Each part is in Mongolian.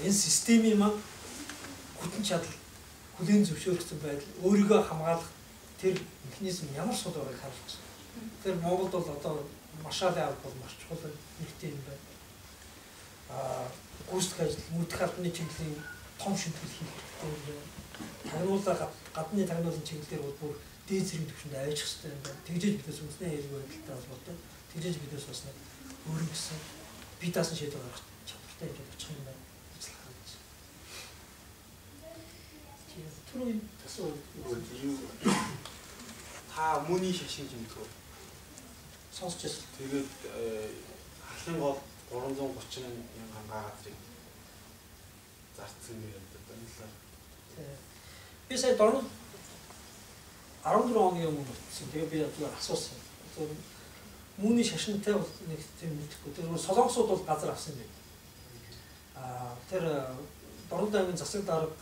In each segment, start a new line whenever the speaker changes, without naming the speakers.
энэ системийн маань хүтэн чадал хүлээн зөвшөөрсөн байдал өөрийгөө хамгаалах тэр механизм ямар сул байгааг харуулж байна. Тэр Монголд бол одоо машаалын алба бол маш чухал нэгтэй юм байна. Аа гүйцэтгэх ажил, мөрдөх албаны чиглэлийн том шийдвэр хийх. Тагнуулаа гадны тагнуулын чиглэлээр бол бүр дээд зэрэг төвшөнд авчих хэрэгтэй юм байна. Тэгжээж бидээс үнснээ хэрэг байдалтай холбоотой. Тэгжээж бидээс бас нэг өөрийн гэсэн бие даасан шийдвэр гаргах чадвартай юм очих юм байна. Ажиллах гэж. Түрүү
асуу та мөний шашин жимтгөө
сонсч байсан.
Тэгээд халын гол 330 мянган газрыг зарцсан гэдэг байна.
Би сая дорн 14 оны өмнө утсан. Тэгээ би зүгээр асуусан. Зөв мууны шашинтай бол нэг тийм мэдэхгүй. Тэр солонгосууд бол газар авсан юм. Аа тэр дорн аймгийн засаг дарга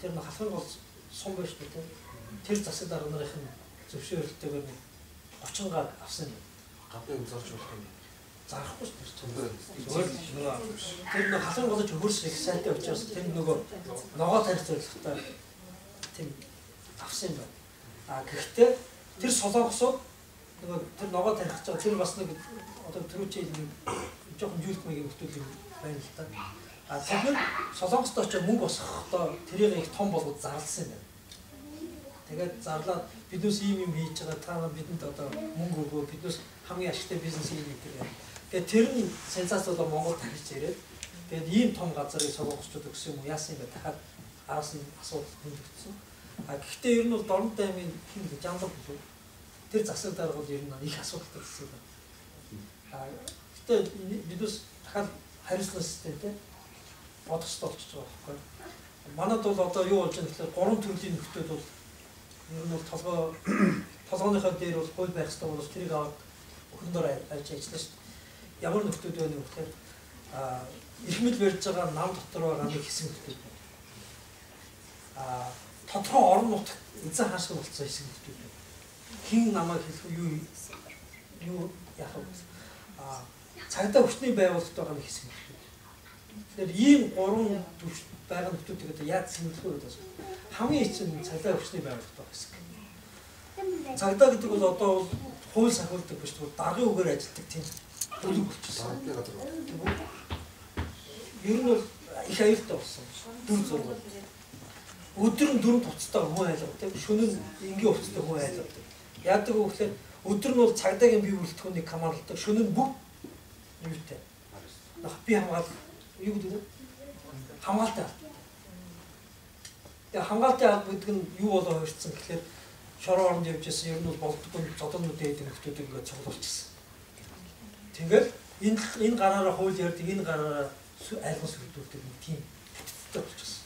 тэр нэг халахын гол сум байж тээ. Тэр засаг дарга нарын зөвшөөрөлтөөр нэг 30 га авсан юм.
Гадны зорч болох юм.
Зарахгүй шүү дээ. Зүгээр тэр нэг халахын голж хөрс их сайтай учраас тэр нөгөө ногоо тарих зорилготой тийм авсан юм байна. А гэхдээ тэр солонгосууд нөгөө тэр ногоо тарих гэж тэр бас нэг одоо төрүүчийн нэг жоохон юултмыг нөхтөл юм байна л та. А тэгэхээр солонгост очиж мөнгө босгохдоо тэрийг их том болгоод зарласан юм байна. Тэгээд зарлаад биднээс ийм юм хийж байгаа та бидэнд одоо мөнгө өгөө биднээс хамгийн ашигтай бизнес хийж гэдэг. Тэгээд тэр нь сенсац болоо Монгол тархиж ирээд тэгээд ийм том газарыг солонгосчууд өгсөн юм яасан юм бэ? Дахиад араас нь асуудал хөндөгдсөн. А гэхдээ ер нь бол Дорнод аймгийн хин жанлаг болов. Тэр засаг дарга бол ер нь их асуудалтай гэсэн юм. А гэхдээ бид бас дахиад хариуцлага системтэй бодох хэрэгтэй болчихж байгаа байхгүй. Манад бол одоо юу болж байгаа гэхээр гурван төрлийн нөхдөд бол ер нь бол толгой толгойнхоо дээр бол хууль байх хэрэгтэй бол тэрийг аваад өхөн дор авч ажиллана шүү дээ. Ямар нөхдөд байна вэ гэхээр а эрхмэл барьж байгаа нам дотор байгаа нэг хэсэг нөхдөд байна. А тодорхой орон нутг эзэн хаашиг болцсон хэсэг нөхдөд байна. Хин намайг хэлэх юу юу яах вэ? А цагдаа хүчний байгууллагт байгаа нэг хэсэг нөхдөд. Тэгэхээр ийм гурван төвч байгаа нөхдөдийг одоо яаж сэмжлэх вэ гэдэг хамгийн эцэг цагдаа хүчний байгууллагт байгаа хэсэг. Цагдаа гэдэг бол одоо хууль сахиулдаг биш бол даргын үгээр ажилладаг тийм бүлэг болчихсон. Ер нь бол их аюултай болсон. Дүр зураг өдөр нь дөрөв туцтай хүн айлгав тийм шөнө нь энгийн хувцтай хүн айлгав. Яадаг вэ гэхээр өдөр нь бол цагдаагийн бие бүрэлдэхүүнийг хамгаалдаг шөнө нь бүх юутай. Би хамгаалах юу гэдэг вэ? Хамгаалтай. Тэгээ хамгаалтай алба гэдэг нь юу болоо хувирсан гэхээр шороо оронд явж байсан ер нь бол болдгоо зодонууд дээр нөхдүүд ингээд цуглуулчихсан. Тэгэл энэ энэ гараараа хууль ярьдаг энэ гараараа айлгал сүрдүүлдэг нэг тийм бүтцтэй болчихсон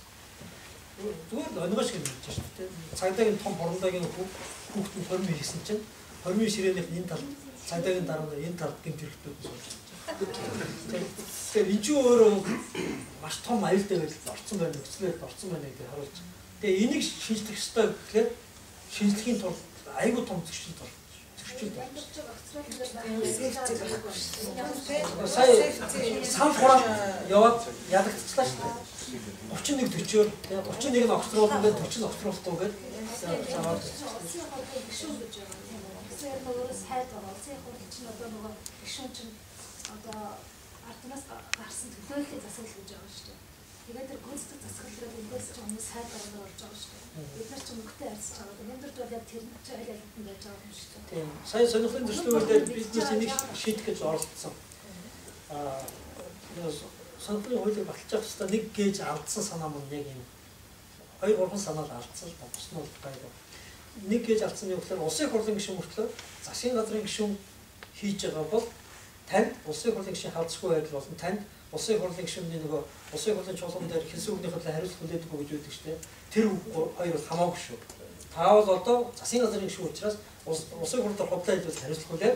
зүгээр онгош гэж хэлж байна шүү дээ. Цагдаагийн том борондагийн нь хормын хийсэн чинь хормын ширээнийх энэ тал цагдаагийн дараа энэ талд гэмт хэрэгтүүд сууж Тэгэхээр энэ өөрөө маш том аюултай байдалд орсон байна, нөхцөлөд орсон байна гэдэг харуулж. Тэгээ энийг шинжлэх ёстой гэхээр шинжлэхийн тулд айгүй том зөрчил тул. Сая сан хураалт яваад ядагдчихлаа шүү дээ. 31 40-оор 31 нь огцруулсан гэдэг 40 нь огцруулахгүй гэдэг. Заваад.
Тэгэхээр нөгөө сайд байгаа. Сайн хурд чинь одоо нөгөө гişүн чинь одоо арднаас гарсан төлөөлөл засаглал гэж байгаа шүү дээ. Тэгээд тэр гүйцэтгэх засаглалыг эндээс ч өмнө сайд гараад орж байгаа шүү дээ. Бид нар ч мөнгөтэй харьцаж байгаа. Өнөөдөр бол яг тэр чинь айл айлтан байж байгаа юм шүү дээ.
Тийм. Сайн сонирхолтой төслүүдээр бизнес энийг шийдэх гэж оролцсон. Аа сонирхлын хуулийг баталж авах хэрэгтэй нэг гээж алдсан санаа мөн яг юм. Хоёр гурван санаа л алдсан л болсон нь гайгүй. Нэг гээж алдсан нь юу гэхээр улсын хурлын гишүүн мөртлөө засгийн газрын гишүүн хийж байгаа бол танд улсын хурлын гишүүн халдсгүй байдал болон танд улсын хурлын гишүүний нөгөө улсын хурлын чуулган дээр хэлсэн үгнийхээ төлөө хариуцлага хүлээдэггүй гэж үүдэг штеп. Тэр хоёр бол хамаагүй шүү. Та бол одоо засгийн газрын гишүүн учраас улсын хурлаар худлаа хэлбэл хариуцлага хүлээ.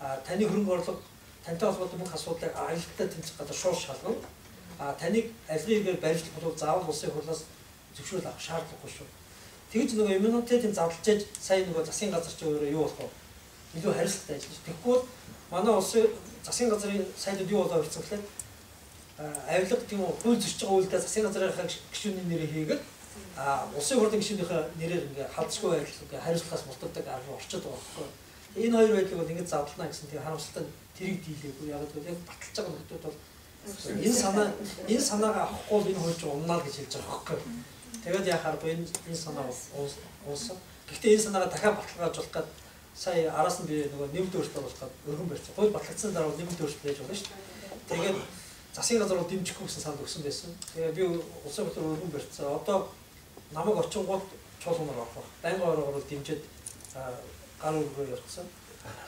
А таны хөрөнгө орлого тантай холбоотой бүх асуудлыг аялалтай тэмцэх газар шууд шалгана. А таныг алгыгээр барилдах бол заавал улсын хурлаас зөвшөөрөл авах шаардлагагүй шүү. Тэгж нөгөө иммунитетийн задлжээж сая нөгөө засгийн газар ч өөрөө юу болох вэ? Илүү хариуцлагатай ажиллаж. Тэгэхгүй бол манай улсын засгийн газрын сайдд юу болоо хэлсэн гэхээр авилга тийм үү хууль зөрчиж байгаа үйлдэл засгийн газрынхаа гишүүний нэрийг хийгээд а улсын хурлын гишүүнийхээ нэрээр ингээ халдшгүй байдал ингээ хариуцлагаас мултдаг арга орчод байгаа байхгүй. Энэ хоёр байдлыг бол ингэ задлана гэсэн тийм харамсалтай тэрийг дийлээгүй. Яг л яг баталж байгаа нөхдүүд бол энэ санаа энэ санаагаа авахгүй энэ хууль уннаа гэж хэлж байгаа байхгүй. Тэгээд яхаар бо энэ энэ санаа уусан. Гэхдээ энэ санаагаа дахиад баталгаажуулах гэдэг сая араас нь би нөгөө нэмэлт өөрчлөлт болгоод өргөн барьсан. Хууль батлагдсан дараа нэмэлт өөрчлөлт хийж болно шүү дээ. Тэгээд засгийн газар бол дэмжихгүй гэсэн санд өгсөн байсан. Тэгээд би улсын хурлаар өргөн барьсан. Одоо намайг очингууд чуулганаар авах. Байнгын орогоор дэмжиж гар өргөө явуулсан.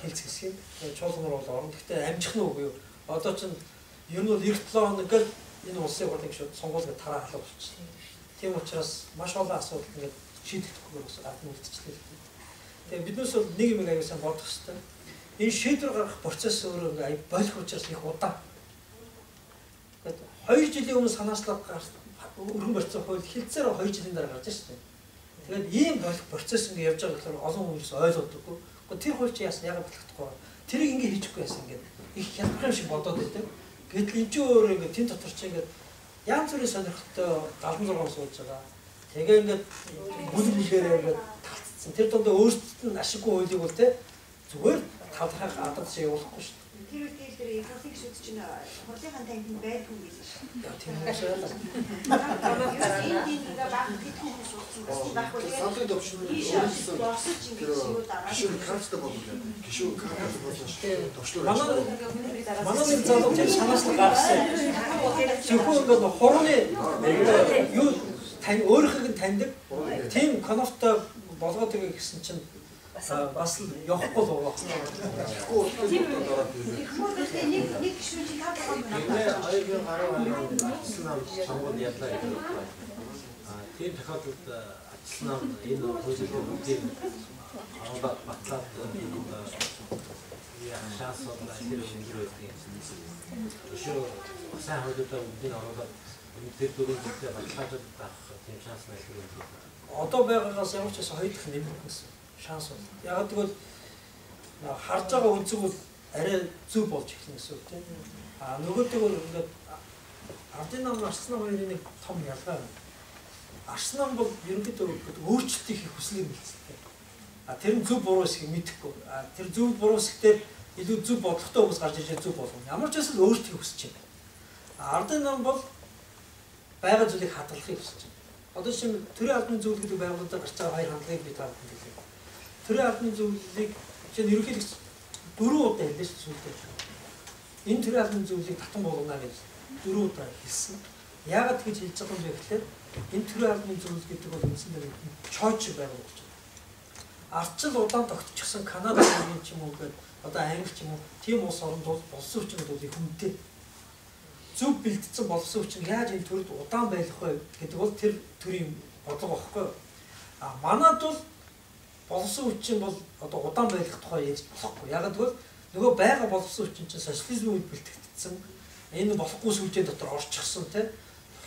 Хилц. Тэгээд чуулганаар бол орно. Гэхдээ амжих нь үгүй юу? Одоо чинь ер нь бол 97 хоног гэл энэ улсын хурлын гишүүд сонгуулийг тараа халаа болчихсон. Тийм учраас маш олон асуудал ингээд шийдэгдэхгүй бас гадна үлдчихлээ. Тэгээ биднээс бол нэг юм аягүй сайн бодох хэрэгтэй. Энэ шийдвэр гаргах процесс өөрөө аяг болох учраас их удаан. Тэгээд 2 жилийн өмнө санаачлаг өргөн барьсан хууль хилцээр 2 жилийн дараа гарч шээ. Тэгээд ийм болох процесс ингээ явж байгаа болохоор олон хүмүүс ойлгодоггүй. Гэхдээ тэр хууль чи яасан ягаад болохгүй. Тэрийг ингээ хийчихгүй яасан ингээ их хялбар шиг бодоод байдаг. Гэтэл энэ ч өөр ингээ тэн дотор чи ингээ янз бүрийн сонирхолтой 76 сууж байгаа. Тэгээ ингээд бүлэг бүлгээрээ ингээд Тэр дунд өөрсдөд нь ашиггүй хуулийг бол те зүгээр талхах адад шиг явуулахгүй шүү дээ.
Тэр үед дээр экологийн шүд чинь хурлынхаа танхимд байдгүй юм шүү.
Тийм үү.
Энэ дийг ингээ баг уусан гэсэн байхгүй тийм.
Сандрын төвшин
өөрөөсөө босож ингээ юу дараа.
гişүүн карттай болно. Гişүүн карттай болно шүү. Төвчлөр.
Манай манай нэг залуу тэр санаас нь гарсан. Зөвхөн ингээ хурууны юу тань өөрийнхөө нь таньдаг. Тийм конофтой болгоод тэгээ гэсэн чинь бас л явахгүй л байгаа.
Тийм үү. Хүмүүст нэг нэг гişүүд чи тав байгаа юм байна.
Хоёрын гаруй ажилласан сонгуульд ядлаа гэдэг байна. Аа тийм тохиолдолд ажилласан энэ хөлөөлөл бүгдийг аваад батлаад яа шанс олно тэр шингэр байдаг юм. Өшөө сайн хөлөөлөлөө бүгдийг оруулаад тэр дөрөв зүйлээ баталгаажуулах тийм шанс නැහැ
одоо байгаагаас ямар ч байсан хоёр дахин нэмэх гэсэн шанс бол. Яг тэгвэл харж байгаа үнцэг бол арай зөв болж эхэлнэ гэсэн үг тийм. А нөгөөдөг бол ингээд ардын нам арсан хоёрын нэг том ялгаа байна. Арсан нам бол ерөнхийдөө өөрчлөлтийг хийх хүслийг хэлцдэг. А тэр нь зөв буруу эсхийг мэдэхгүй. А тэр зөв буруу эсхтэй илүү зөв бодлоготой хүмүүс гарч ижээ зөв болгоно. Ямар ч байсан өөрчлөлтийг хүсэж байна. Ардын нам бол байгаа зүйлийг хадгалахыг хүсэж байна. Одоо шинэ төрийн албаны зөвлөл гэдэг байгууллагад гарч байгаа хоёр хандлагыг би танд хэлье. Төрийн албаны зөвлөлийг чинь ерөнхийдөө дөрөв удаа хэллээ шүү дээ. Энэ төрийн албаны зөвлөлийг татан болгоно гэж дөрөв удаа хэлсэн. Яагаад гэж хэлж байгаа юм бэ гэхээр энэ төрийн албаны зөвлөл гэдэг бол үндсэндээ чойч байгууллагч. Ардчил удаан тогтчихсон Канадын ч юм уу гэдэг одоо Англи ч юм уу тийм улс оронд бол учраас бол их хүнтэй зөв бэлдсэн болсон учраас яаж энэ төрд удаан байх вэ гэдэг бол тэр төрийн бодлого багхгүй. А манад бол болсон хүчин бол одоо удаан байх тухай ярьж болохгүй. Яг гэвэл нөгөө байга болсон хүчин чинь социализм үед бэлтгэгдсэн. Энэ болохгүй сүлжээ дотор орчихсон те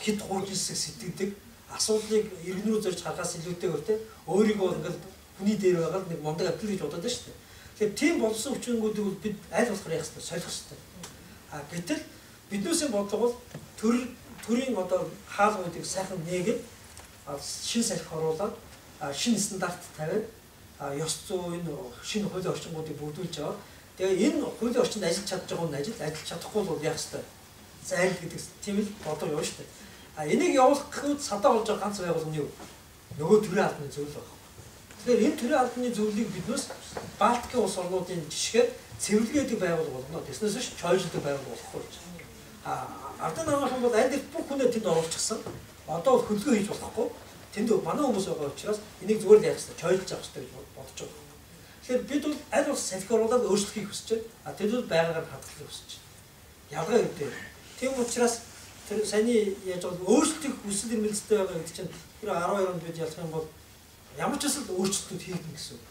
хит хуужилсэг сэтгэдэг асуудлыг иргэнрүү зорж харахаас илүүтэйгээр те өөрийгөө ингээл хүний дээр байгаа нэг мундаг авдал гэж бодоод байна шүү дээ. Тэгэхээр тийм болсон хүчингүүдийг бид аль болохоор яах вэ? Солих хэрэгтэй. А гэтэл биднээсээ бодлого бол төр төрийн одоо хаалгуудыг сайхан нээгээд шин салхи оруулаад шин стандарт тавиад ёс зүй энэ шинэ хуулийн орчингуудыг бүгдүүлж аваад тэгээ энэ хуулийн орчинд ажиллаж чадж байгаа нь ажил ажиллаж чадахгүй бол яах вэ? Зайл гэдэг тийм л бодлого явна шүү дээ. А энийг явуулах гэхэд садаа болж байгаа ганц байгуул нь юу? Нөгөө төрийн албаны зөвлөл байна. Тэгэхээр энэ төрийн албаны зөвлөлийг биднээс Балтикийн улс орнуудын жишгээр цэвэрлэгээдэг байгуул болно. Тэснээс ш чойжлдог байгуул болохгүй гэж ардын намынхан бол аль бүх хүнээ тэнд оруулчихсан. Одоо бол хөлгөө хийж болохгүй. Тэнд манай хүмүүс байгаа учраас энийг зүгээр л яах хэрэгтэй, чойлж авах хэрэгтэй гэж бодож байгаа. Тэгэхээр бид бол аль болох салхи оруулаад өөрчлөхийг хүсэж байна. А тэд бол байгаагаар хадгалахыг хүсэж байна. Ялгаа юу дээ. Тийм учраас тэр саний яаж бол өөрчлөлтийг хүсэл эрмэлзэлтэй байгаа гэдэг чинь тэр 12 онд бид ялах юм бол ямар ч эсвэл өөрчлөлтүүд хийгдэн гэсэн үг.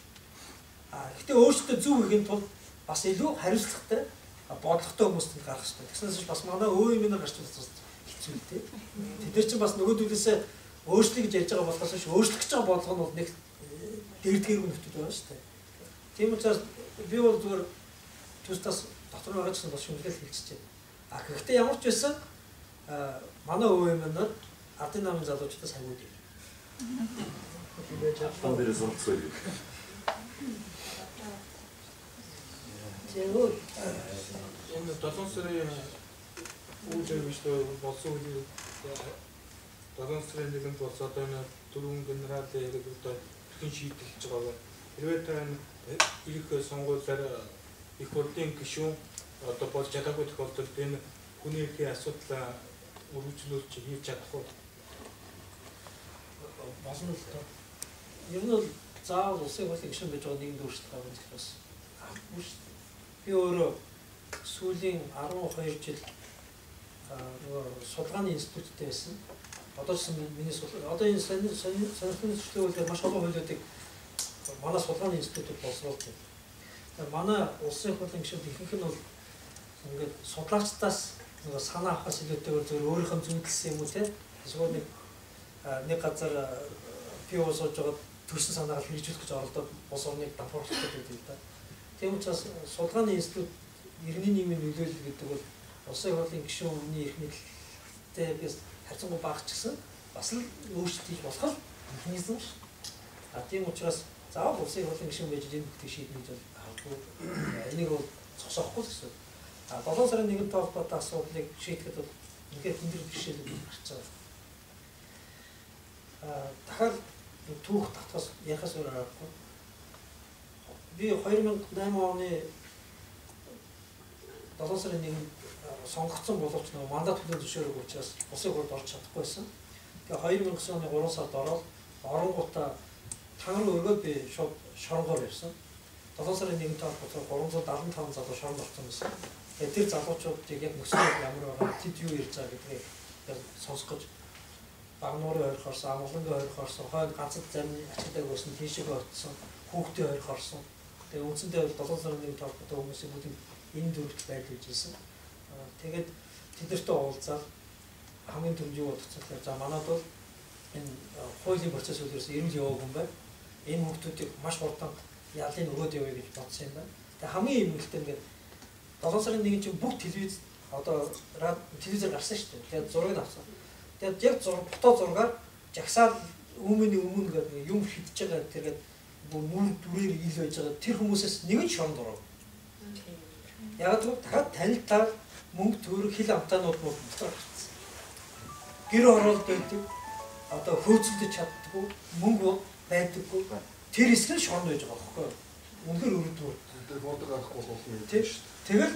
А гэхдээ өөрчлөлтөө зөв хийхин тулд бас илүү хариуцлагатай бодлоготой хүмүүст гарах хэрэгтэй. Тэгснээс бас манай өө юм гарч бас хэцүү л дээ. Тэд нар чинь бас нөгөөдөлөөсөө өөрчлөе гэж ярьж байгаа болохоос биш өөрчлөх гэж байгаа бодлого нь бол нэг дэрдгэргүй нөхдөд байна шүү дээ. Тийм учраас би бол зүгээр төстас дотор байгаа ч бас шүмжлэл хэлчихэж байна. А гэхдээ ямар ч байсан манай өвөмнөр ардын намын залуучуудаас хайгууд юм.
Там дээрээ сурцгаа.
Тэгвэл
Энэ 7 сарын үйл ажиллагаа болсон үйл 7 сарын нэгэн бол одоо энэ дөрвөн генералын хэрэг одоо хэн шийдэлж байгаа. Хэрвээ та энэ их сонгуулиар их хурлын гишүүн одоо болж чадаагүй тохиолдолд энэ хүний эрхийн асуудлаа үргэлжлүүлж хийж чадах уу?
болно л доо. Ер нь бол заавал улсын хурлын гишүүн байж байгаа нэгэн дүүрч байгаа юм бас авахгүй шүү дээ. Би өөрөө сүүлийн 12 жил нөгөө судалгааны институттэй байсан. Одоо ч миний судалгаа одоо энэ сонирхолтой зөвшлөөлөөр маш олон хуулиудыг манай судалгааны институтд боловсруулдаг. Тэгээ манай улсын хурлын гишүүд ихэнх нь бол ингээд судлаачдаас нөгөө санаа авахаас илүүтэйгээр зөв өөрийнхөө зүудэлсэн юм уу те эсвэл нэг нэг газар би уусаж байгаа төрсэн санаагаа хэрэгжүүлэх гэж оролдоод бус орныг давхарлах гэдэг юм да. Тийм учраас судалгааны институт иргэний нийгмийн нөлөөлөл гэдэг бол улсын хурлын гишүүн өмнөний эрх мэдэлтэй бис харьцангуй бага ч гэсэн бас л өөрчлөлт хийж болох механизм ш. А тийм учраас заавал улсын хурлын гишүүн байж энэ бүхнийг шийднэ гэж бол харахгүй. Энийг бол зогсоохгүй гэсэн. А 7 сарын 1-нд холбоотой асуудлыг шийдэхэд бол ингээд тэмдэг бэрхшээлүүд гарч байгаа. А дахиад түүх татгас яхаас өөр аргагүй. Би 2008 оны 7 сарын 1-нд сонгогдсон боловч нөгөө мандат хүлээн зөвшөөрөг учраас улсын хурлд орж чадахгүй байсан. Тэгээ 2009 оны 3 сард ороод оронгуудаа тагруу өргөөд би шууд шоронгоор явсан. 7 сарын 1-нд холбоотой 375 залуу шоронд орсон байсан. Тэгээ тэр залуучуудыг яг нөхцөл ямар байгаа тэд юу ярьж байгаа гэдгийг яг сонсох гэж багнуурын ойрох орсон, амгалангийн ойрох орсон, хойд ганцад зарим ачаадаг өсөн тийшээ очсон, хүүхдийн ойрох орсон. Тэгээ үндсэндээ бол 7 сарын 1-нд холбоотой хүмүүсийн бүгд энэ дөрөвт байдал үзсэн. Тэгээд тэдэртээ уулзаад хамгийн түрүүнд юу бодчихлаа. За манад бол энэ хуулийн процесс үлдээс эрүүл яваагүй юм байна. Энэ хүмүүсийг маш хурдан ялын өгөөд явъя гэж бодсон юм байна. Тэгээ хамгийн юм ихтэй ингээд 7 сарын 1-ний чинь бүх телевиз одоо телевизээр гарсан шүү дээ. Тэгээд зургийг авсан. Тэгээд яг зураг фото зургаар жагсаал өмнө өмнө гэдэг юм хидж байгаа тэргээд бүр нүр дүрээр ил байж байгаа тэр хүмүүсээс нэг нь шоронд оров. Яг л дахиад танилтаар мөнгө төгрөг хил амтаанууд мөр гарцсан. Гэр орол байдаг. Одоо хөөцөлдөж чаддгүй, мөнгө байдаггүй. Тэр эсрэг шоронд байж байгаа байхгүй юу? Үнэхээр өрөвдвөр.
Тэр бодог гарахгүй болох юм
Тийм шүү. Тэгэл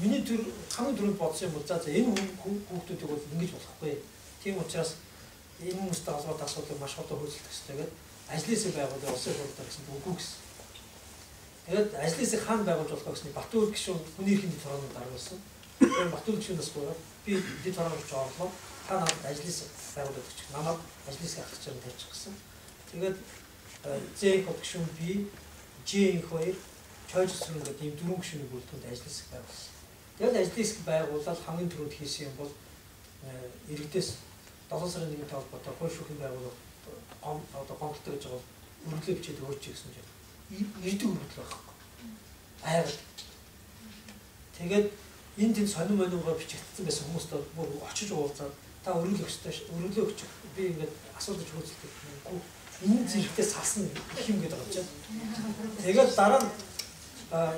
миний төр хамгийн түрүүнд бодсон юм бол за энэ хүүхдүүдийг бол ингэж болохгүй. Тийм учраас энэ хүмүүстэй холбоотой асуудлыг маш одоо хөөцөлдөх хэрэгтэй гэдэг ажлын байгууллагын улсын хурлаар гэсэн үгүй гэсэн. Тэгээд ажлын хэсэг хаана байгуулж болох гэсэн Батүр гишүүн хүний эрхийн хороонд даруулсан. Тэгээд Батүр гишүүнээс гурав би дэд хороонд орлоо. Та надад ажлын хэсэг байгуулаад өгч намайг ажлын хэсэг ахчих юм тавьчих гэсэн. Тэгээд З код гишүүн би Ж хоёр чойж сүрэн гэдэг ийм дөрвөн гишүүний бүрэлдэхүүнд ажлын хэсэг байгуулсан. Тэгээд ажлын хэсэг байгуулаад хамгийн түрүүнд хийсэн юм бол иргэдээс 7 сарын 1-ний холбоотой хууль шүүхийн байгууллага одоо гомдолтой гэж байгаа өргөлөө бичээд өгөөч гэсэн чинь ирдэг өргөл байхгүй. Айр. Тэгээд энэ тийм сонин монингоо бичигдсэн байсан хүмүүст бүр очиж уулзаад та өргөл өгчтэй өргөлөө өгч би ингээд асуудаж хөөцөлдөг. Энэ зэрэгтээ салсан юм гэдэг байгаа чинь. Тэгээд дараа нь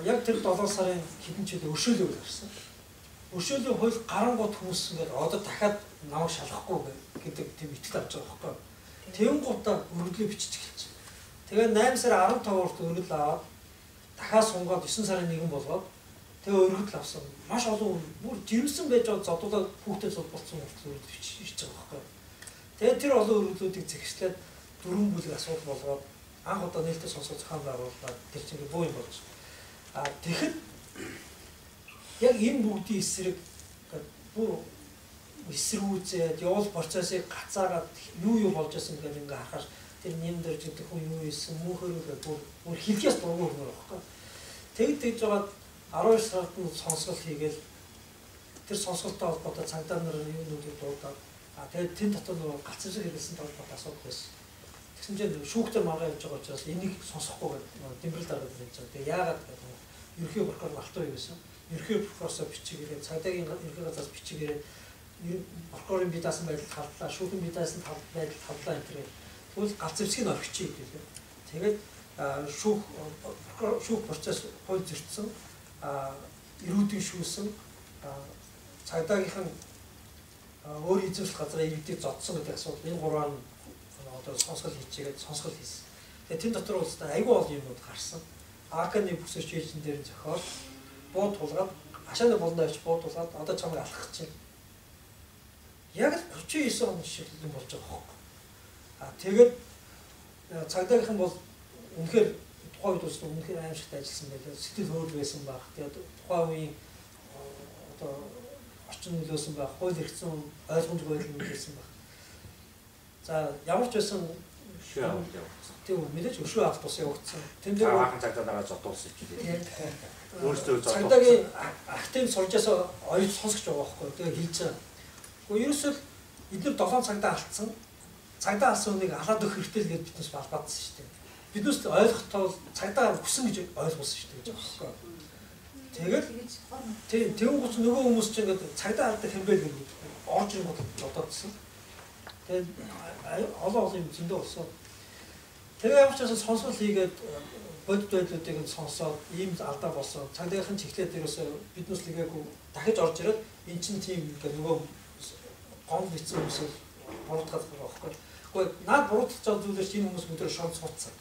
яг тэр 7 сарын хэдэн жилийн өршөөлөө гарсан. Өршөөлийн хууль гарангууд хүмүүс ингээд одоо дахиад намайг шалгахгүй гэдэг тийм итгэл авч байгаа байхгүй. Тэгэн гутаа өргөлөө бичиж эхэлж. Тэгээ 8 сарын 15 урт өргөл аваад дахиад сунгаад 9 сарын 1 болгоод тэгээ өргөл авсан. Маш олон бүр жирэмсэн байж байгаа зодуулаад хүүхдэд зод болсон хүртэл өргөл бичиж байгаа байхгүй. Тэгээ тэр олон өргөлүүдийг зэгшлээд дөрвөн бүлэг асуудал болгоод анх удаа нээлттэй сонсох зохион байгуулаад тэр чинь буу юм болж. А тэгэхэд яг энэ бүгдийн эсрэг бүр эсрүүзээд явал процессыг гацаагаад юу юу болж байсан гэдэг ингээ харахаар тэр нэм дэрж гэдэг хүн юу ийсэн мөнхөрөө бүр бүр хэлхээс дургуй хөр байхгүй. Тэгэд тэгж байгаа 12 сард нь сонсгол хийгээл тэр сонсголтой холбоотой цагдаа нарын юунуудыг дуудаад а тэгээд тэн дотор нөгөө галцсан хэрэгсэн толгойд асуудал байсан. Тэгсэн чинь шүүхтэр маргаа явж байгаа учраас энийг сонсохгүй гэдэг дэмбэрэл дараад байж байгаа. Тэгээд яагаад гэдэг ерхий прокурор алтуу юу гэсэн. Ерхий прокурорсоо бичигээрээ цагдаагийн ерхий газраас бичигээрээ прокурорын бие даасан байдал талдлаа, шүүхийн бие даасан байдал энэ төр. Тэгвэл галт зэвсгийг орхичих гэдэг. Тэгээд шүүх шүүх процесс хууль зөрчсөн эрүүдийн шүүсэн цагдаагийнхан өөр эзэмшил газраа иргэдийг зодсон гэдэг асуудал энэ гурван одоо сонсгол хийчихээд сонсгол хийсэн. Тэгээ тэн дотор улстай айгүй олон юмнууд гарсан. АК-ны бүсэрч хийжин дээр зохиол бууд тулгаад ашааны болонд авч бууд тулгаад одоо чамайг алхах чинь. Яг л 39 он шиг юм болж байгаа хөөхгүй. А тэгээд цагдаагийнхан бол үнэхээр тухайн үед бас үнэхээр аимшигт ажилласан байлаа. Сэтгэл хөөрөл байсан баг. Тэгээд тухайн үеийн одоо орчин нөлөөсөн байх, хууль хэрэгцсэн ойлгомжгүй байдал нөлөөсөн байх. За ямар ч байсан тийм мэдээж өшөө автобус явагдсан. Тэн дээр
Хаахан цагтаа дараа зодуулсан ч тийм. Өөрсдөө зодуулсан.
цагдаагийн актив суржаас оёж сонсож байгаа байхгүй. Тэгээ хэлж байгаа. Гэхдээ ерөөсөө эдгээр 7 цагдаа алдсан. Цагдаа алсан хүнийг алаад өгөх хэрэгтэй л гэж биднээс балбаадсан шүү дээ. Биднээс ойлгохтоо цагдаа хүсэн гэж ойлгуулсан шүү дээ гэж
тэгэж форм
тийм тэгэн гоц нөгөө хүмүүс чинь ингээд цагдаа алдаг хэмбэл гэж орж ирэнгүүт бодоодсэн. Тэгээд олон олон юм зөндөө болсон. Тэгээ ямар ч байсан сонсгол хийгээд бодит байдлуудыг нь сонсоод ийм алдаа болсон. Цагдаагийнхан чиглэлд ерөөсөө биднээс лгээгүй дахиж орж ирээд эн чинь тийм ингээд нөгөө гом бицсэн хүмүүсийг буруутгаад байгаа байхгүй. Гэхдээ наад буруутгах зав зүйлээр чинь хүмүүс өдөр шон цуцсан.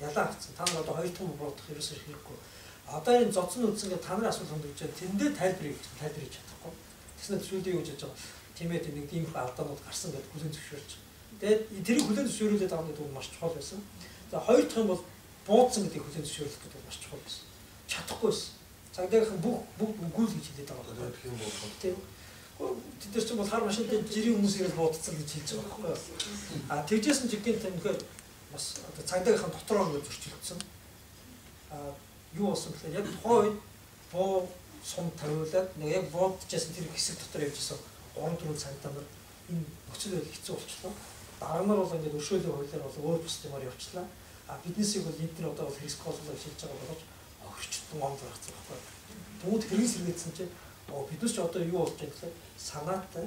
Ялаа авцсан. Та нар одоо хоёр том буруутгах ерөөсөө хэрэггүй. Одоо энэ зодсон үдсэнгээ та нарын асуулт хандж байгаа. Тэндээ тайлбарыг тайлбарыг чадахгүй. Тэснэ зүйлийг юу гэж яаж байгаа. Тимээд нэг тийм их алдаанууд гарсан гэдэг хүлэн зөвшөөрч. Тэгээд тэрийг хүлэн зөвшөөрүүлээд байгаа нь маш чухал байсан. За хоёр дахь юм бол буудсан гэдэг хүлэн зөвшөөрлөх гэдэг маш чухал байсан. Чадахгүй байсан. Цагдаагийнхан бүх бүх үгүүл гэж хэлээд байгаа Тийм. Тэд нар ч бол хар машин дээр жирийн хүмүүсийг буудсан гэж хэлж байгаа байхгүй. А тэгжсэн чигээр тэмхээр бас одоо цагдаагийнхан дотроо нэг зөрчилдсөн. А юу болсон гэхээр яг тухайн үед буу сум тавиулаад нэг яг буудчихсан тэр хэсэг дотор явжсэн 3 4 цагдаа нар энэ нөхцөл байдал хэцүү болчихлоо. Дараа нь бол ингээд өршөөлөө хуулиар бол өөр бус юмар явчлаа. А биднээсийг бол энд нь одоо бол риск болоо гэж хэлж байгаа боловч охирчтон гомд гаргацсан байхгүй. Тэгмүүд хэрэг сэргээдсэн чинь оо биднес ч одоо юу болж байгаа гэхээр санаатай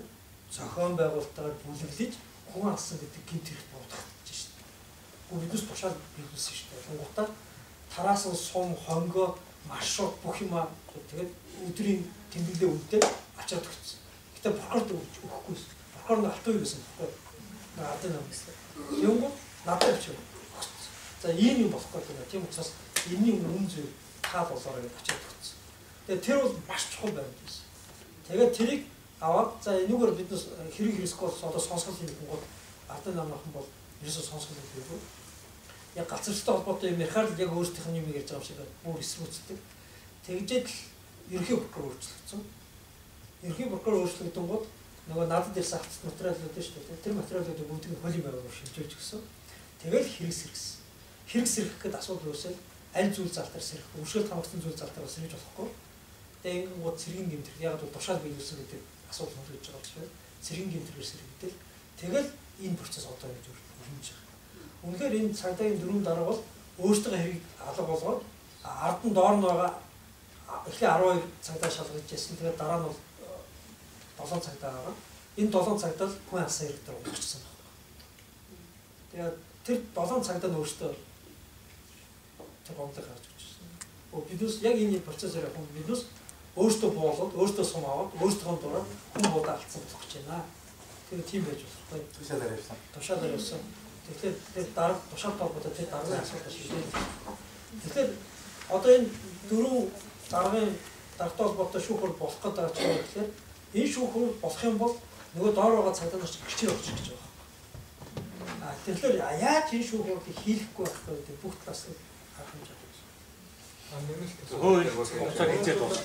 зохион байгуулалтаар бүлэглэж хүн алсан гэдэг гинт хэрэг бодогдож шээ. Гүр биднес тушаал бизнес шүү дээ. Тэнгуутаа тараас нь сум, хонгоо, маршрут бүх юма тэгээд өдрийн тэмдэглээ үлдээ ачаад өгсөн. Гэтэ прокурорд өгөхгүй. Прокурор нь алтан юу гэсэн байхгүй. Надад юм. Юм надад өгсөн. За ийм юм болох гэдэг юм. Тийм учраас энэний үнэн зөв таал болоорой гэж ачаад өгсөн. Тэгээ тэр бол маш чухал байна гэсэн. Тэгээд тэрийг аваад за энэгээр биднес хэрэг риск бол одоо сонсгол хийх гол ардын намхан бол ерөөсөө сонсгол хийхгүй. Яг галзарчтай холбоотой юм ярихаар л яг өөрсдийнх нь юм ярьж байгаа юм шиг бүр эсрүүцдэг. Тэгжээд л ерхий прокурор өөрчлөгдсөн. Ерхий прокурор өөрчлөгдөн гол нөгөө надад ирсэн хавцт материалууд шүү дээ. Тэр материалуудыг бүгдийг холийн байгаар шилжүүлж гисэн. Тэгэл хэрэг сэргсэн. Хэрэг сэргэх гэдэг асуудал үүсэл аль зүйл залтар сэргэх, өвшөлт хамгаалсан зүйл залтар сэргэж болохгүй. Тэгээ ингэ гоо цэргийн гэмтэр яг бол тушаал биелүүлсэн гэдэг асуудал хөргөж байгаа учраас цэргийн гэмтрээр сэргэгдэл тэгэл энэ процесс одоо ингэж өрнөж байгаа. Үнэхээр энэ цагдаагийн дөрөв дараа бол өөртөө хэрэг алга болгоод ард нь доор нь байгаа эхлээ 12 цагдаа шалгаж яасан. Тэгээд дараа нь бол 7 цагдаа байгаа. Энэ 7 цагдаа л хүн алсан хэрэг дээр уучсан байна. Тэгээд тэр 7 цагдаа нь өөртөө тэр гомдол гарч ирсэн. Оо биднес яг энэ процессор яг биднес өөртөө боолоод, өөртөө сум аваад, өөртөө дураад хүн буудаа алдсан болох гэж байна. Тэр тийм байж болохгүй.
тушаалаар явсан.
Тушаалаар явсан. Тэгэхээр тэр дараа тушаал толгойд тэр дараагийн асуудал шийдэх. Тэгэхээр одоо энэ дөрөв дараагийн дараатай холбоотой шүүхөр болох гэдэг байгаа чинь тэгэхээр энэ шүүхөр болох юм бол нөгөө доор байгаа цагдаа нар гिचээ орж ирж байгаа. А тэгэхээр яаж энэ шүүхийг хийхгүй байх вэ гэдэг бүх талаас харах юм жаа.
Хөөе хугацаа хичээд дуусна.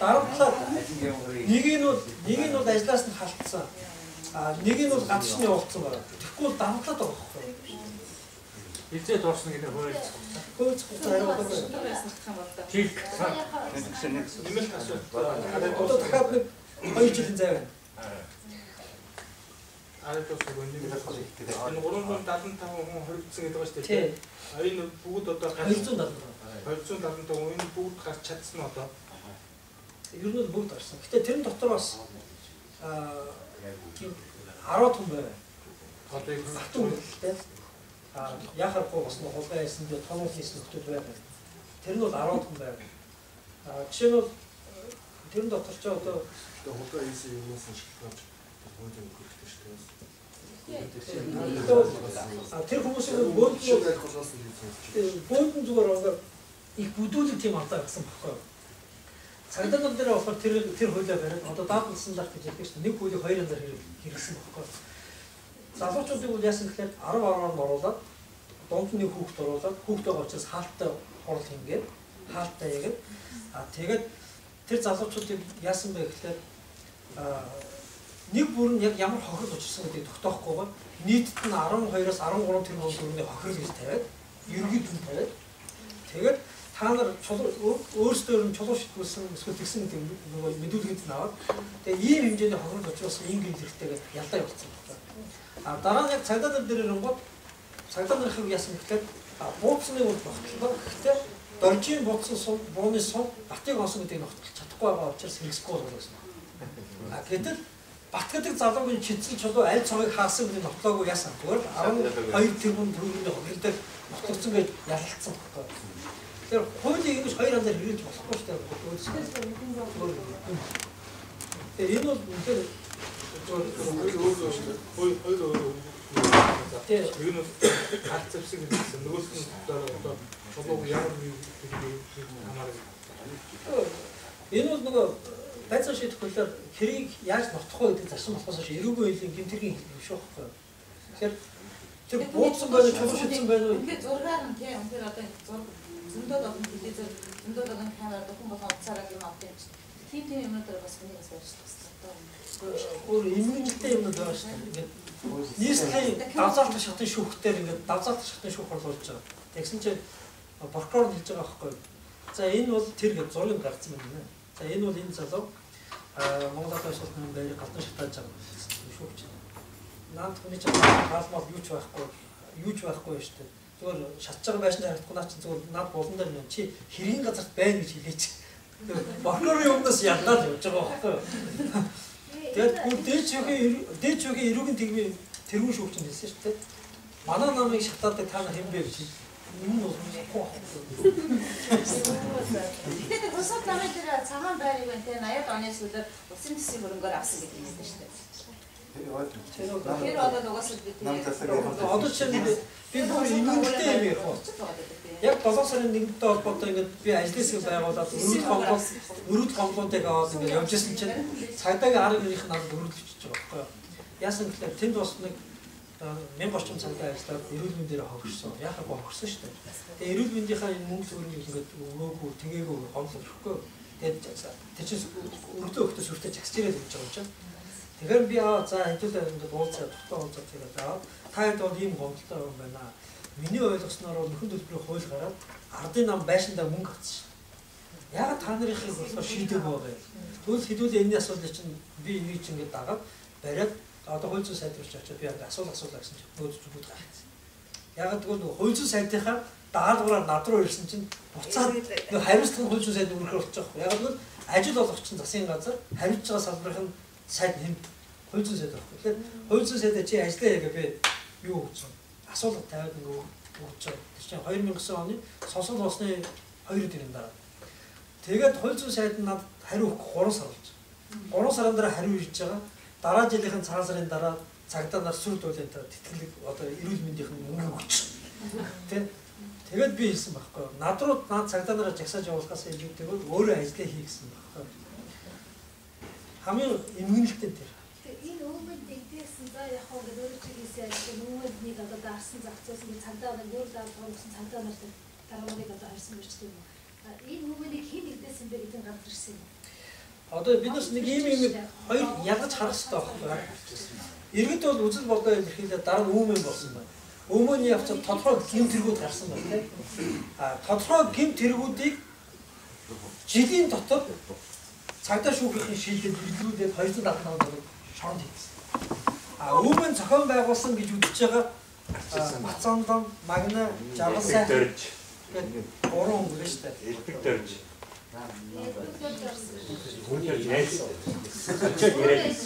Дарамтлаа нэг нь бол нэг нь бол ажлаас нь халтсан. А нэг нь бол гадшны явуулсан байна. Тэгэхгүй бол дарамтлаад байгаа байхгүй.
Хичээд дуусна гэдэг хөөе.
Хөөц хугацаа хариулахгүй.
Чиг.
нэмэлт асуулт
Одоо дахиад нэг 2 жилийн зай байна.
Айлтос гүндэг. Энэ 375 хүн хоригдсан гэдэг байгаа шүү дээ. Энэ бүгд одоо гарч
270.
275 хүн энэ бүгд гарч чадсан нь одоо
Ер нь бүгд гарсан. Гэтэ тэрэн дотор бас аа тийм 10 хүн байв.
Одоо их
Хатуу хэлтэй. Аа яхахгүй бас нэг хулгай хийсэн дэ тоног хийсэн хүмүүс байдаг. Тэр нь бол 10 хүн байв. Аа жишээ нь бол тэрэн дотор ч одоо
хулгай хийсэн юмнаас шалтгаалж хуулийн хөрөлтэй шүү дээ.
а тэр хүмүүсийн бөөд
Шууд аль холоос нь
бөөдөн зүгээр ингээд их бүдүүлэг тийм алдаа гэсэн баггүй юу. Цагдаа нар дээр болохоор тэр тэр хуулиа бариад одоо даатгал стандарт гэж ярьдаг шүү дээ. Нэг хуулийг хоёр янзаар хэрэгсэн баггүй юу. Залуучуудыг бол яасан гэхээр 10 10-аар оруулаад дунд нь нэг хүүхд оруулаад хүүхдээ очиж хаалттай хурал хийнгээд хаалттай яагаад а тэгээд тэр залуучуудыг яасан бэ гэхээр а нэг бүр нь яг ямар хохирол учирсан гэдгийг тогтоохгүйгээр нийтд нь 12-оос 13 тэрбум төгрөгийн хохирол гэж тавиад ерөнхий дүн тавиад тэгээд та нар өөрсдөө нь чулуу шитгүүлсэн эсвэл тэгсэн гэдэг нөгөө мэдүүлгэнд нь аваад тэгээд ийм хэмжээний хохирол учруулсан ингийн зэрэгтэйгээ ялдаа явуулсан байна. А дараа нь яг цагдаа нар дээр ирэнгүүт цагдаа нарын яасан гэхээр а бууцны үр багтлаа гэхдээ доржийн бууцсан сум бууны сум батыг онсон гэдгийг нотолж чадахгүй байгаа учраас хэрэгсэхгүй болсон. А гэтэл бат гэдэг залуугийн чидсэн чулуу аль цогыг хаасан гэдэг нотлоогүй яасан. Зүгээр 12 тэрбум төгрөгийн дээр нотолцсон гэж ялалцсан байхгүй. Тэр хуулийн ингэж хоёр янзаар хэрэгж болохгүй шүү дээ. Тэгээ энэ бол үнэхээр
хоёр өөр шүү дээ. Хоёр хоёр өөр.
Тэгээ.
Юу нь арт зэвсэг гэсэн нөгөөс нь одоо чулууг ямар нэг хамаарах
Энэ бол нөгөө байцаа шийдэх хөлөөр хэрийг яаж нотох вэ гэдэг зарчим болохоос хойш эрүүгийн хилийн гинтэргийн хэл биш байхгүй. Тэгэхээр тэр бууцсан байх уу, чулуу шидсэн байх уу?
Ингээд зургаар нь тийм үнээр одоо зураг зөндөөд олон телевизээр зөндөөд олон камер дохин болон уцаараа юм авдаг юм чинь. Тийм тийм юмнуудаар бас миний бас тасдаг.
өөр иммунитет юмнууд байгаа шүү дээ. Ингээд нийслэлийн давзаалт шатны шүүхтээр ингээд давзаалт шатны шүүх оруулж байгаа. Тэгсэн чинь прокурор хэлж байгаа байхгүй. За энэ бол тэр гэж зургийг гарцсан юм байна. За энэ бол энэ залуу Монгол Улсын суултны байрыг галтан шатааж байгаа шүүгч. Наад хүний ч хаалмал юу ч байхгүй юу ч байхгүй шүү дээ. Зүгээр шатж байгаа байшин харагдахгүй наа чи зүгээр наад болон дээр юм чи хэрийн газарт байна гэж хэлээч. Прокурорын өмнөөс ялгаад явж байгаа байхгүй. Тэгээд бүр дээч өгийн дээч өгийн эрүүгийн тэгмийн тэрүүн шүүгч нь хэлсэн шүү дээ. Манай намыг шатаадаг та нар хэм бэ гэж. Бол болохгүй байхгүй.
Тэгэхээр хосод намын дээр цагаан байрыг байна те 80-ад оны сүүлээр усын төсвийн хөрөнгөөр авсан гэдэг юм шүү дээ.
Тэр бол
Тэр одоо угаасаа бид
одоо чинь би бүр иммунитет юм яг хоо. Яг 7 сарын 1-нд холбоотой ингээд би ажил хэсэг байгуулад өрүүд гомдол өрүүд гомдлуудыг аваад ингээд явж исэн чинь цагдаагийн арга гэрийнх нь надад өрөөлөвчж байгаа байхгүй юу. Яасан гэхээр тэнд бас нэг мянга орчим цагдаа ажиллаад эрүүл мэндээр хогшсон. Яхаа хогшсон шүү дээ. Тэгээ эрүүл мэндийнхаа энэ мөнгө төгрөгийг ингээд өгөөгүй, тэгээгүй гомдол өгөхгүй. Тэгээд тэр чинь өргөдөө өгтөс өртөө чагсаж ирээд явж байгаа юм чинь. Тэгэхээр би аа за хэдүүлээ ингээд уулзаад тогтоо уулзаад тэгээд аа та хэд бол ийм гомдолтой юм байна. Миний ойлгосноор бол нөхөн төлбөрийн хууль гараад ардын нам байшиндаа мөнгө авчихсан. Яг та нарын хэрэг болохоор шийдэг байгаа юм. Тэгвэл хэдүүлээ энэний асуудлыг чинь би энийг чинь ингээд дагаад бариад одоо хууль зүйн сайд руу очиод би одоо асуулт асуулаа гэсэн чинь нөөдөж бүгд гарчихсан. Яг тэгвэл нөгөө хууль зүйн сайдынхаа даалгавраар над руу ирсэн чинь буцаад нөгөө хариуцлага хууль зүйн сайд өргөхөр болчихгүй. Яг тэгвэл ажил болгоч чинь засгийн газар хариуцж байгаа салбарын сайд нэм хууль зүйн сайд байхгүй. Тэгэхээр хууль зүйн сайд чи ажиллаа яг би юу гэж асуулт тавиад нөгөө өгч байгаа. Тэр чинь 2009 оны сонсол болсны 2 дэрэн дараа. Тэгээд хууль зүйн сайд надад хариу өгөх 3 сар болж. 3 сарын дараа хариу ирж байгаа Дараа жилийнхэн цагаан сарын дараа цагдаа нар сүр дуулын дараа тэтгэлэг одоо эрүүл мэндийнх нь мөнгө өгч. Тэ Тэгээд би хэлсэн байхгүй. Над руу наад цагдаа нараа жагсааж явуулахаас илүүтэйг өөрөө ажиллаа хий гэсэн байхгүй. Хамгийн эмгэнэлтэн тэр.
Энэ өвгөн дэгдээсэн за яг хоо гэдэг өөрөө чи хийсэн ажил нүүмэд нэг одоо дарсан загцуулсан би цагдаа нэг өөр даалгавар цагдаа нарт дараагыг одоо харсан гэж тийм. Энэ өвгөнийг хэн дэгдээсэн бэ гэдэг гадар ирсэн юм.
Одоо бид нар нэг ийм ийм хоёр ялгаж харах хэрэгтэй байхгүй. Иргэд бол үзэл бодоо илэрхийлээ дараа нь үүмэн болсон байна. Өмнө явцад тодорхой гим тэргүүд гарсан байна тийм. А тодорхой гим тэргүүдийг жилийн дотор цагдаа шүүхийн шийдэл хэрэглүүлээд 275 доллар шоронд хийсэн. А өмнө зохион байгуулсан гэж үзэж байгаа Бацаандан, Магна, Жаргал
Дөрж.
гэдэг гурван байна шүү дээ.
Элбэг дөрж.
Хүний ярьсан. Өчиг яриад.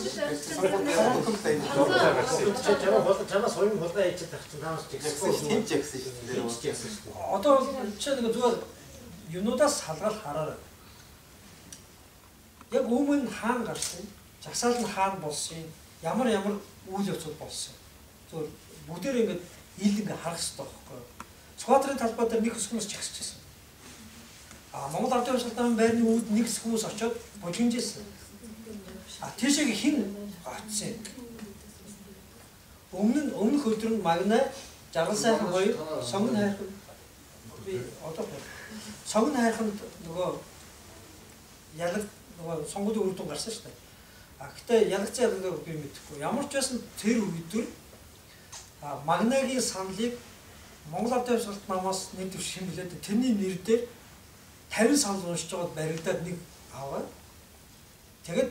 Чамаа бол чамаа соён болоо тах чинь таамаас чигсэн.
Тэнч ягсан шүү дээ.
Одоо чи нэг зүгээр юунуудаас салгаал хараарай. Яг өмнө хаан гарсан. Жагсаал нь хаан болсон. Ямар ямар үйл явцуд болсон. Зүгээр бүгдээр ингээд ил ингээд харах хэрэгтэй байхгүй. Сквадрын талбай дээр нэг хүмүүс чагсчихсан. А Монгол Ардын Улсалдааны байрны үүд нэг хүмүүс очиод бужигнжсэн. А тийшээ хин гацсан. Өмнө нь өмнөх өдөр нь магна жаргал сайхан хоёр сонгон хайрхан би одоо сонгон хайрханд нөгөө ялаг нөгөө сонгуулийн үр дүн гарсан шүү дээ. А гэтээ ялагц ялагыг би мэдэхгүй. Ямар ч байсан тэр өдөр а магнагийн саналыг Монгол Ардын Улсалт намаас нэг төв шимлээд тэрний нэр дээр 50 санал уншиж байгаад баригдаад нэг аваа. Тэгээд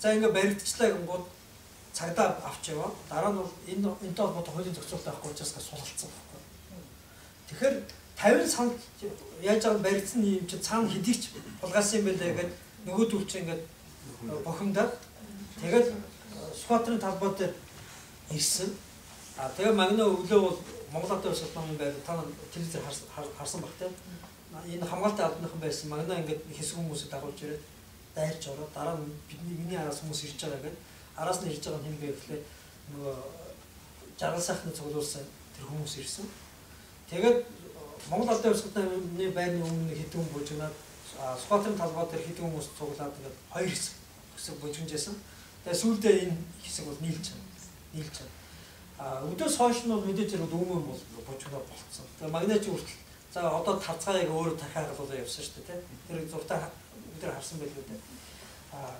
за ингээ баригдчихлаа гингууд цагдаа авч яваа. Дараа нь бол энэ энэтэй холбоотой хуулийн зохицуулалт авахгүй учраас сулалцсан байхгүй. Тэгэхээр 50 санал яаж байгаа баригдсан юм чинь цаана хэдийч булгаасан юм байлаа гэдэг нөгөө төвч ингээд бохимдаад тэгээд Скватрын талбай дээр ирсэн. А тэгээ магна өглөө бол Монгол Ардын улс орны байр та телевизээр харсан баг тийм. Энэ хамгаалалтын албаныхан байсан магна ингээд хэсэг хүмүүсийг дагуулж ирээд дайрч ороод дараа нь бидний миний араас хүмүүс ирж байгаа гэдэг араас нь ирж байгаа нь хэн бэ гэхлээр нөгөө жаргал сайхны цуглуулсан тэр хүмүүс ирсэн. Тэгээд Монгол Ардын улс орны байрны өмнө хэдэн хүн бужигнаад Скватрын талбай дээр хэдэн хүмүүс цуглаад ингээд хоёр хэсэг хэсэг бужигнжсэн. Тэгээд сүүлдээ энэ хэсэг бол нийлж. Нийлж. А өдөөс хойш нь мэдээж зэрэг дүүмэн бол бужигнаа болцсон. Тэгээд магнеч хүртэл за одоо тавцгааг өөр дахиагалуулаа явсан шүү дээ. Тэр зуртаа өдөр харсан байлгүй дээ. А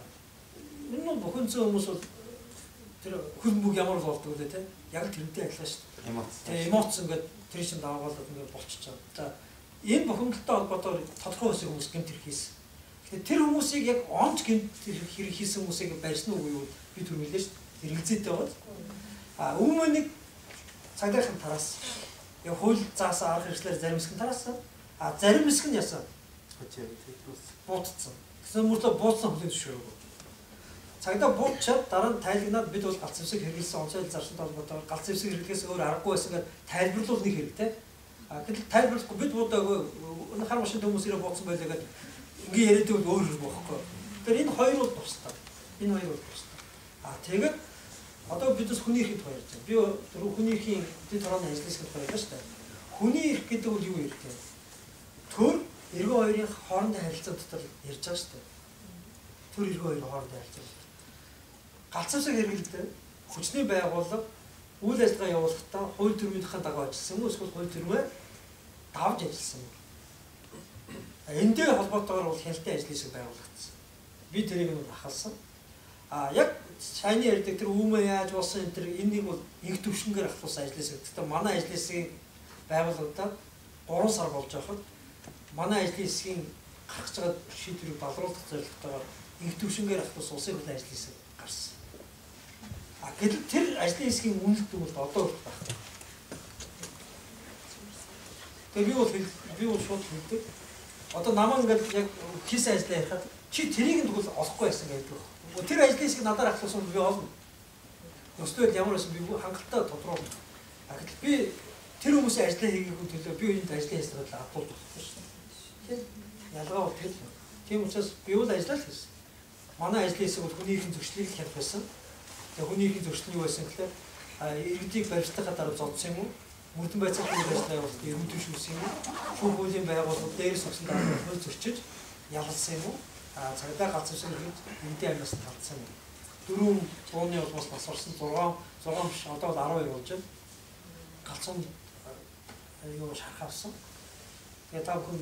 энэ нь бохонцсон хүмүүс бол тэр хөрмөг ямар болдог вэ те? Яг тэрнтэй адилхан шүү дээ.
Эмоц.
Тэгээ эмоц ингээд тэр чинь даваагаад ингээд байгаа. За энэ бохомдолтой холбоотойгоор тодорхой хэсэг хүмүүс гэмт хийсэн. Тэгэхээр тэр хүмүүсийг яг онц гэмт хэрэг хийсэн хүмүүсийг барьсан уу юу би түрмэлээ шүү дээ. Хэрэгцээтэй байгаа. А өмнө нэг цагаахан тараас. Яг хууль заасан арга хэрэгслэр зарим хэсэг нь тараасан. А зарим хэсэг нь ясан. Буутцсан. Гэсэн мөртлөө буутсан хөлийн зөвшөөрөв. Цагдаа буутчаад дараа нь тайлагнаад бид бол галц зэвсэг хэрэглэсэн онцгой зарчимтай холбоотой галц зэвсэг хэрэглээс өөр аргагүй байсан гэдэг тайлбарлуул нэг хэрэгтэй. А гэтэл тайлбарлахгүй бид буудаагүй хар машин хүмүүс ирээ бууцсан байлаа гэдэг ингээ яриад байвал өөр юм бохгүй. Тэгэхээр энэ хоёр бол тустай. Энэ хоёр бол тустай. А тэгээд одоо бид бас хүний ихэд хоёрч байна. Би түрүү хүний ихийн дэд хорооны ажлаас гэж баярлаа шүү дээ. Хүний их гэдэг бол юу юм бэ? Төр эргэн хоёрын хоорондын харилцаа дотор ярьж байгаа шүү дээ. Төр эргэн хоёрын хоорондын харилцаа. Галцсаг хэрэгэлдэг хүчний байгууллага үйл ажиллагаа явуулахдаа хууль төрмийнхаа дагуу ажилласан юм уу эсвэл хууль төрмөө давж ажилласан юм. Эндээ холбоотойгоор бол хяналтын ажлын хэсэг байгуулагдсан. Би тэрийг нь ахалсан. А яг сайны ярьдаг тэр үүмэ яаж болсон энэ тэр энийг бол инх төвшнгөр ахлуулсан хэсэг. Гэхдээ манай ажлын хэсгийн байгууллагадаа 3 сар болж байхад манай ажлын хэсгийн гаргаж байгаа шийдвэрийг балруулах зорилготойгоор инх төвшнгөр ахлуулсан улсын хурлын ажлын хэсэг гарсан. А гэтэл тэр ажлын хэсгийн үнэлт бол одоо хүртэл байна. Тэгээ би бол би бол шууд хэлдэг. Одоо намаа ингээд яг хийсэн ажлаа ярихад чи тэрийг нь тэгвэл олохгүй байсан гэдэг. Тэр ажлын хэсгийг надаар ахлуулсан би олно. Өстөд ямар байсан би хангалттай тодорхой. А гэтэл би тэр хүмүүсийн ажлаа хийгээгүй төлөө би энэ ажлын хэсгийг авахулж болохгүй шүү дээ. Ялгаа бол тэл. Тийм учраас би бол ажиллаа л хийсэн. Манай ажлын хэсэг бол хүнийхэн зөрчлийг хялах байсан. Тэгээ хүнийхэн зөрчил нь юу байсан гэхээр иргэдийг барьцлахад дараа зодсон юм уу? Мөрдөн байцаах үйл ажиллагаа явуулт ерөн төш үсэн юм уу? Шүүх хуулийн байгууллагууд дээрээс өгсөн дараа зөрчиж ялсан юм уу? Цагдаа галзуу шиг эндийн амьаас талцсан. Дөрөв цууны улмаас бас орсон 6 6 биш одоо бол 12 болж байна. Галзуун юу шархавсан. Тэгээ та бүхэн